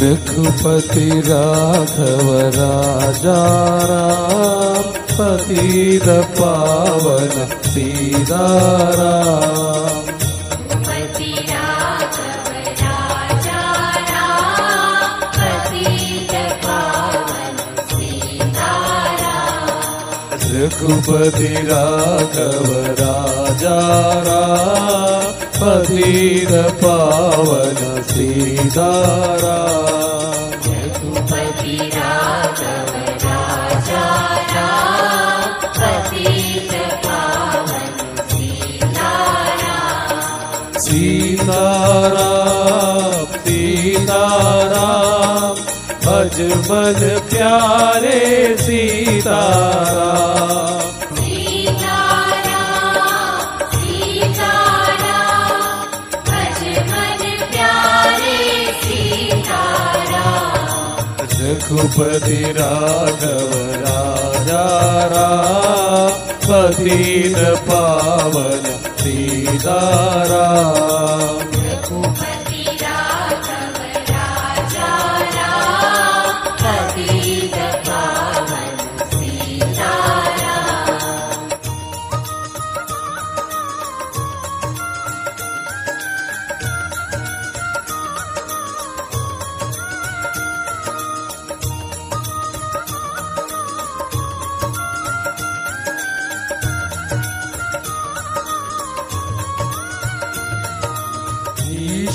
रघुपति राघव राजा राम पतित पावन सीताराम पति राघव राजा राम पावन पावन सीताराम सीताराम सीताराम भजमन प्यारे सीताराम रघुपति राघव राजा पतित पावन सीताराम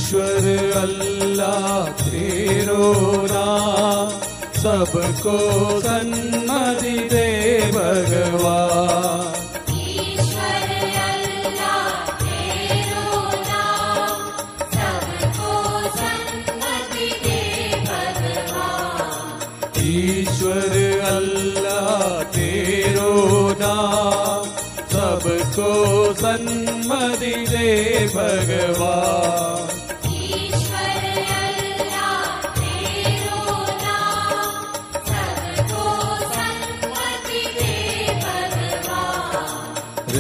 ईश्वर अल्लाह तेरो नाम सबको सन्मति दे भगवान। ईश्वर अल्लाह तेरो नाम सबको सन्मति दे भगवान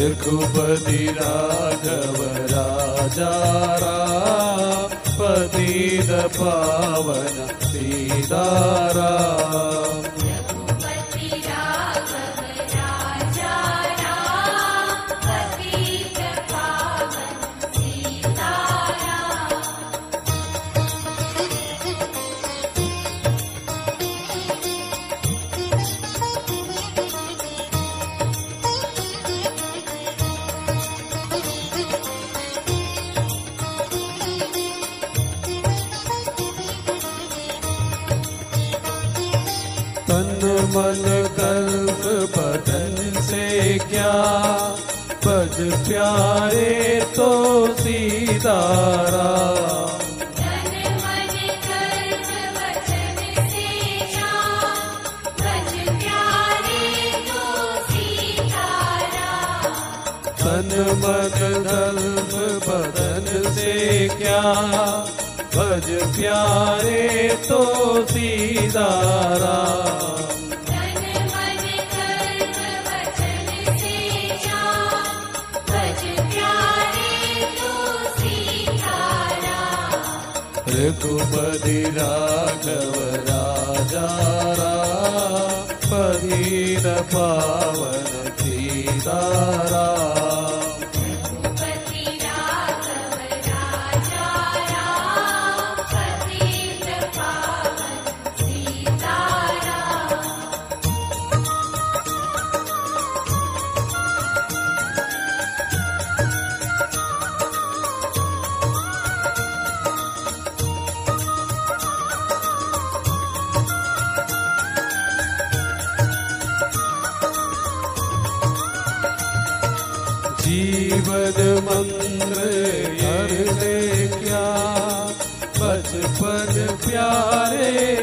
रघुपति राघव राजा राम पतित पावन सीताराम तो मन कल्प बदन से क्या? पद प्यारे तो सीतारा। तन मन दल्प बदन से क्या? बज प्यारे तो सीतारा। रघुपति राघव राजा पतित पावन सीताराम ले क्या? बचपन प्यारे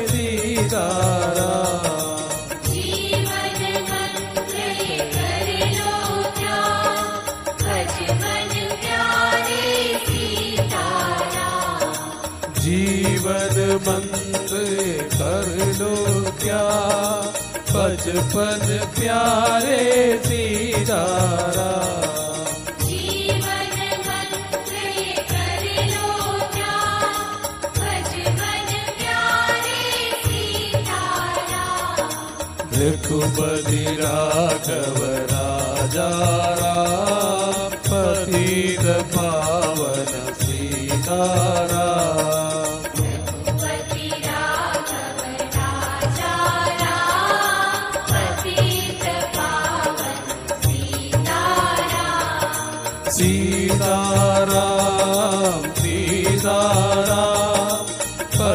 जीवन मंत्र कर लो क्या? बचपन प्यारे सीताराम रघुपति राघव राजा राम पतित पावन सीताराम